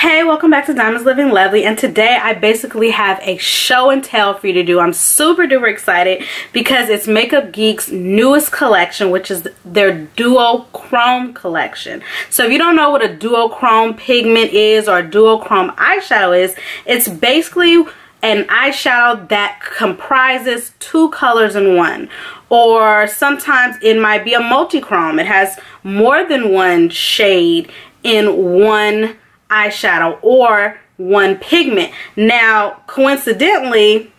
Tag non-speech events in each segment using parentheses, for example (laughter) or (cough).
Hey, welcome back to Diamonds Living Lovely and today I basically have a show and tell for you to do. I'm super duper excited because it's Makeup Geek's newest collection which is their duochrome collection. So if you don't know what a duochrome pigment is or a duochrome eyeshadow is, it's basically an eyeshadow that comprises two colors in one or sometimes it might be a multi-chrome. It has more than one shade in one eyeshadow or one pigment. Now, coincidentally,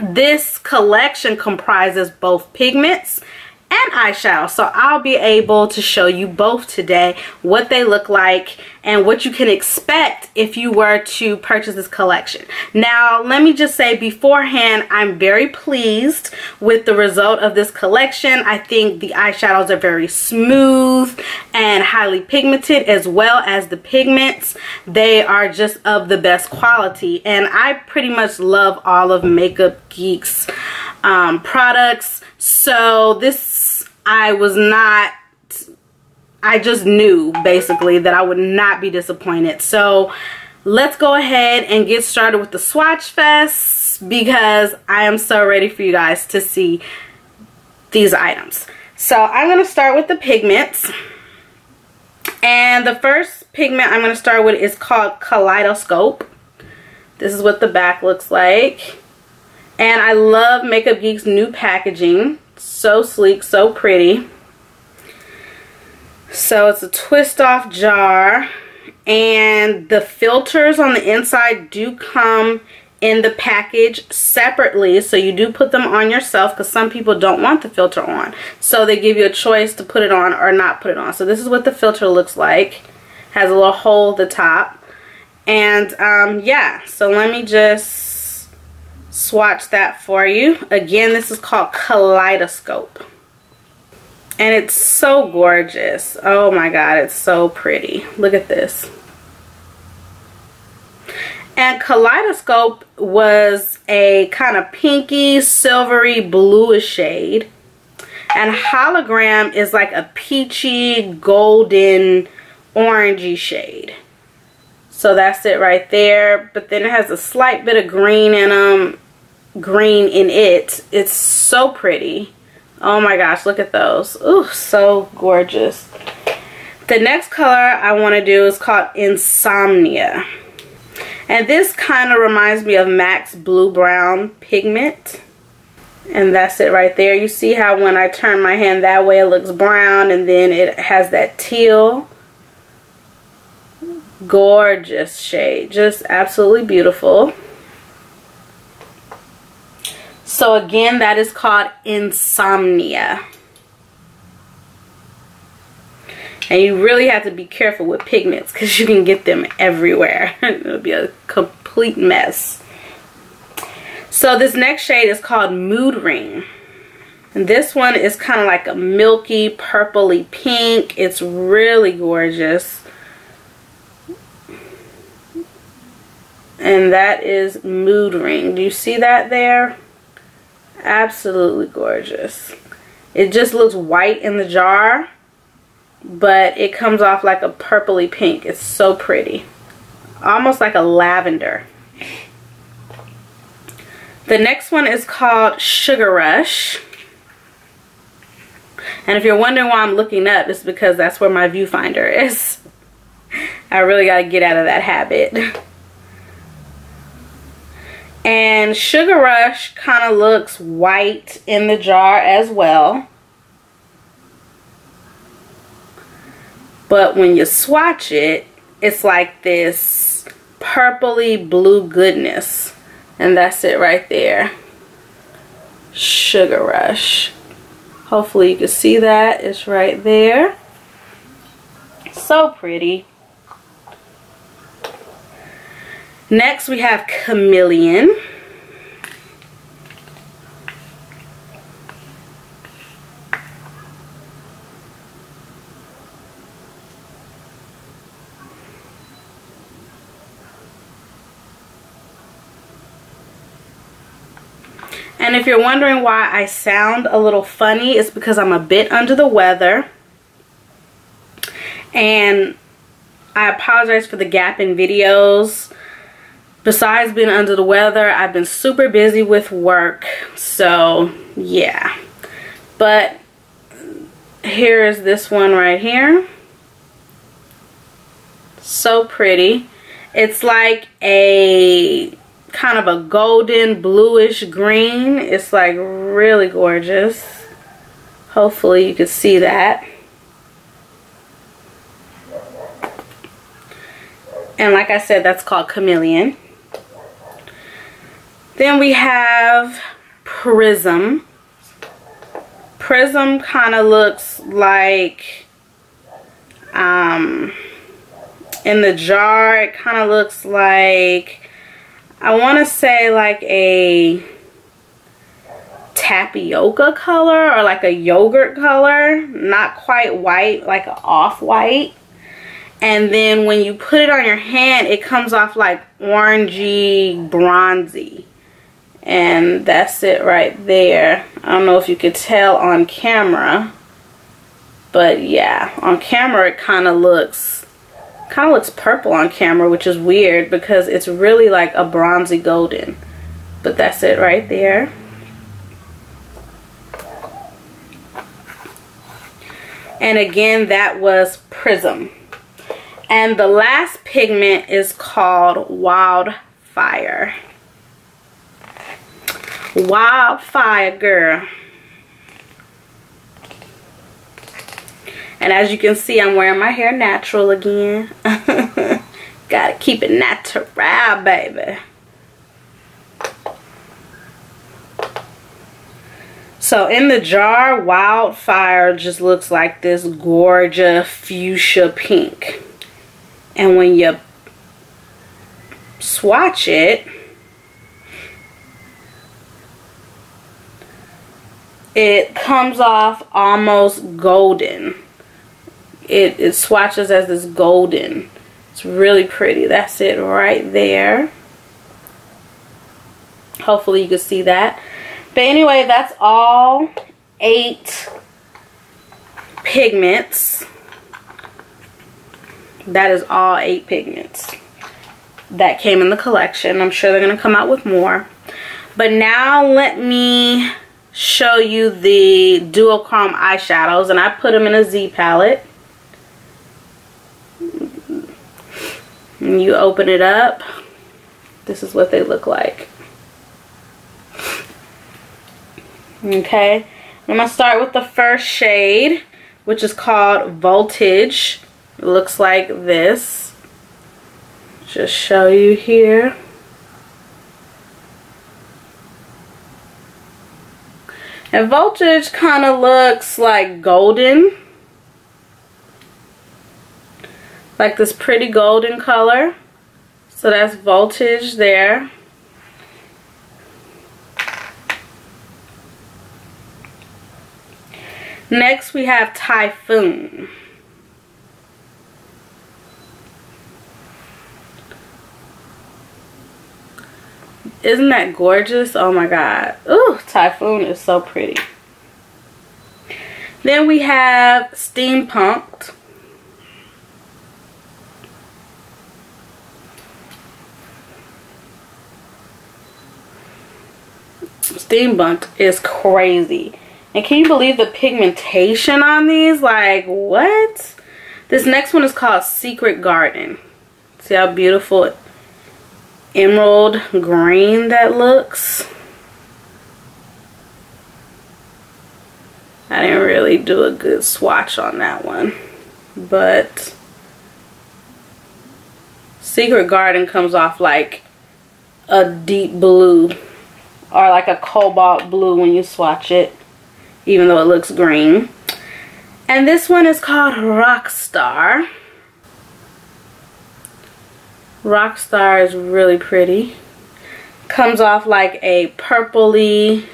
this collection comprises both pigments and eyeshadow. So I'll be able to show you both today what they look like and what you can expect if you were to purchase this collection. Now, let me just say beforehand, I'm very pleased with the result of this collection. I think the eyeshadows are very smooth and highly pigmented as well as the pigments. They are just of the best quality and I pretty much love all of Makeup Geek's um, products. So this I was not I just knew basically that I would not be disappointed. So let's go ahead and get started with the swatch fest because I am so ready for you guys to see these items. So I'm going to start with the pigments. And the first pigment I'm going to start with is called Kaleidoscope. This is what the back looks like. And I love Makeup Geek's new packaging. So sleek, so pretty. So it's a twist off jar and the filters on the inside do come in the package separately so you do put them on yourself because some people don't want the filter on. So they give you a choice to put it on or not put it on. So this is what the filter looks like. Has a little hole at the top. And um, yeah so let me just swatch that for you. Again, this is called Kaleidoscope. And it's so gorgeous. Oh my god, it's so pretty. Look at this. And Kaleidoscope was a kind of pinky, silvery, bluish shade. And Hologram is like a peachy, golden, orangey shade. So that's it right there. But then it has a slight bit of green in them. Green in it. It's so pretty. Oh my gosh, look at those. Ooh, so gorgeous. The next color I want to do is called Insomnia. And this kind of reminds me of MAC's Blue Brown Pigment. And that's it right there. You see how when I turn my hand that way it looks brown and then it has that teal gorgeous shade just absolutely beautiful so again that is called insomnia. And you really have to be careful with pigments because you can get them everywhere. (laughs) It'll be a complete mess. So this next shade is called mood ring. And this one is kind of like a milky purpley pink. It's really gorgeous. And that is Mood Ring. Do you see that there? Absolutely gorgeous. It just looks white in the jar, but it comes off like a purpley pink. It's so pretty. Almost like a lavender. The next one is called Sugar Rush. And if you're wondering why I'm looking up, it's because that's where my viewfinder is. (laughs) I really got to get out of that habit. And Sugar Rush kind of looks white in the jar as well. But when you swatch it, it's like this purpley blue goodness. And that's it right there. Sugar Rush. Hopefully you can see that. It's right there. So pretty. Next we have Chameleon. And if you're wondering why I sound a little funny, it's because I'm a bit under the weather. And I apologize for the gap in videos. Besides being under the weather, I've been super busy with work. So, yeah. But here is this one right here. So pretty. It's like a kind of a golden bluish green. It's like really gorgeous. Hopefully you can see that. And like I said, that's called Chameleon. Then we have Prism. Prism kind of looks like, um, in the jar, it kind of looks like, I want to say like a tapioca color or like a yogurt color. Not quite white, like an off-white and then when you put it on your hand it comes off like orangey bronzy and that's it right there. I don't know if you could tell on camera but yeah on camera it kind of looks kind of looks purple on camera which is weird because it's really like a bronzy golden. But that's it right there. And again that was prism. And the last pigment is called Wildfire. Wildfire Girl. And as you can see, I'm wearing my hair natural again. (laughs) Gotta keep it natural, baby. So in the jar, Wildfire just looks like this gorgeous fuchsia pink and when you swatch it it comes off almost golden. It, it swatches as this golden. It's really pretty. That's it right there. Hopefully you can see that. But anyway that's all eight pigments. That is all eight pigments that came in the collection. I'm sure they're going to come out with more. But now let me show you the duochrome eyeshadows. And I put them in a Z palette. And you open it up. This is what they look like. Okay. I'm going to start with the first shade, which is called Voltage It looks like this just show you here and voltage kind of looks like golden. Like this pretty golden color. So that's voltage there. Next we have typhoon Isn't that gorgeous? Oh my god. Ooh, Typhoon is so pretty. Then we have Steampunked. Steampunked is crazy. And can you believe the pigmentation on these? Like, what? This next one is called Secret Garden. See how beautiful emerald green that looks. I didn't really do a good swatch on that one. But Secret Garden comes off like a deep blue or like a cobalt blue when you swatch it even though it looks green. And this one is called Rockstar. Rockstar is really pretty. Comes off like a purpley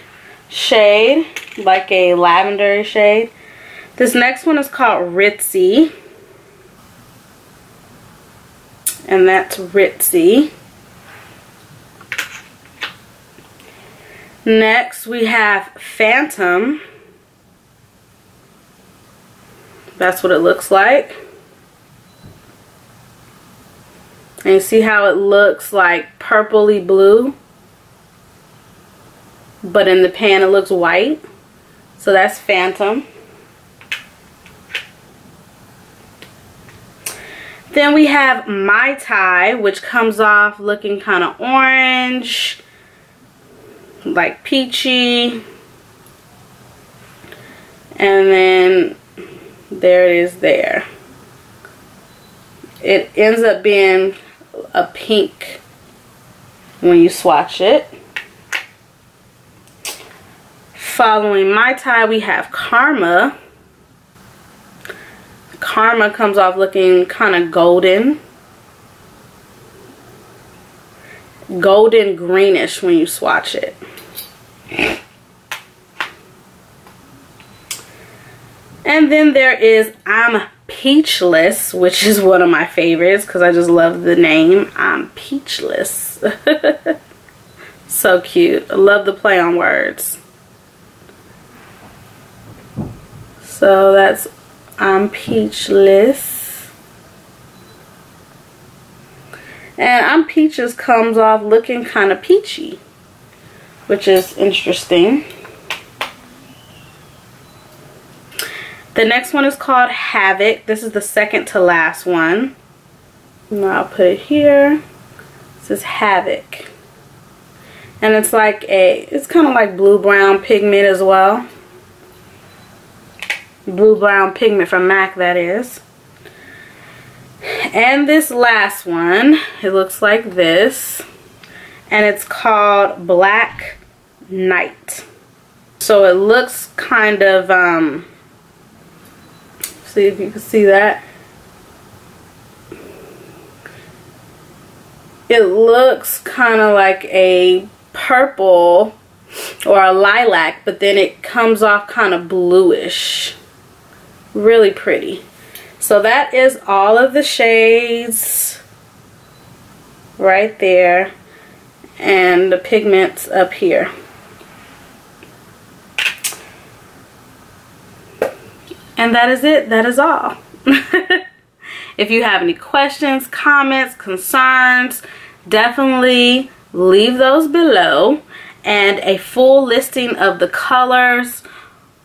shade, like a lavender shade. This next one is called Ritzy. And that's Ritzy. Next we have Phantom. That's what it looks like. And see how it looks like purpley blue? But in the pan it looks white. So that's Phantom. Then we have Mai Tai, which comes off looking kind of orange, like peachy. And then there it is there. It ends up being a pink when you swatch it. Following Mai Tai, we have Karma. Karma comes off looking kind of golden. Golden greenish when you swatch it. And then there is I'm Peachless, which is one of my favorites because I just love the name. I'm Peachless. (laughs) so cute. I love the play on words. So that's I'm Peachless. And I'm Peachless comes off looking kind of peachy, which is interesting. The next one is called Havoc. This is the second to last one. I'll put it here. This is Havoc. And it's like a, it's kind of like blue-brown pigment as well. Blue-brown pigment from MAC, that is. And this last one, it looks like this. And it's called Black Night. So it looks kind of, um, see if you can see that. It looks kind of like a purple or a lilac, but then it comes off kind of bluish. Really pretty. So that is all of the shades right there and the pigments up here. And that is it. That is all. (laughs) if you have any questions, comments, concerns, definitely leave those below. And a full listing of the colors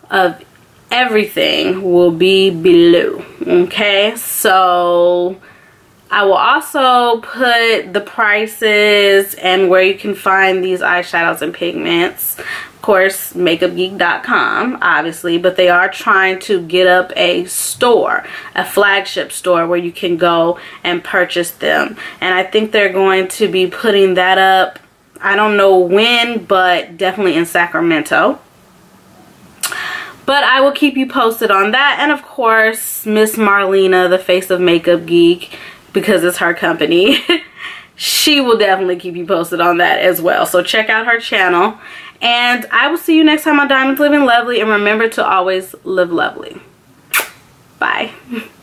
of everything will be below. Okay, so I will also put the prices and where you can find these eyeshadows and pigments. Of course makeupgeek.com obviously but they are trying to get up a store a flagship store where you can go and purchase them. And I think they're going to be putting that up I don't know when but definitely in Sacramento. But I will keep you posted on that. And of course Miss Marlena the face of Makeup Geek because it's her company (laughs) she will definitely keep you posted on that as well so check out her channel and I will see you next time on Diamonds Living Lovely. And remember to always live lovely. Bye. (laughs)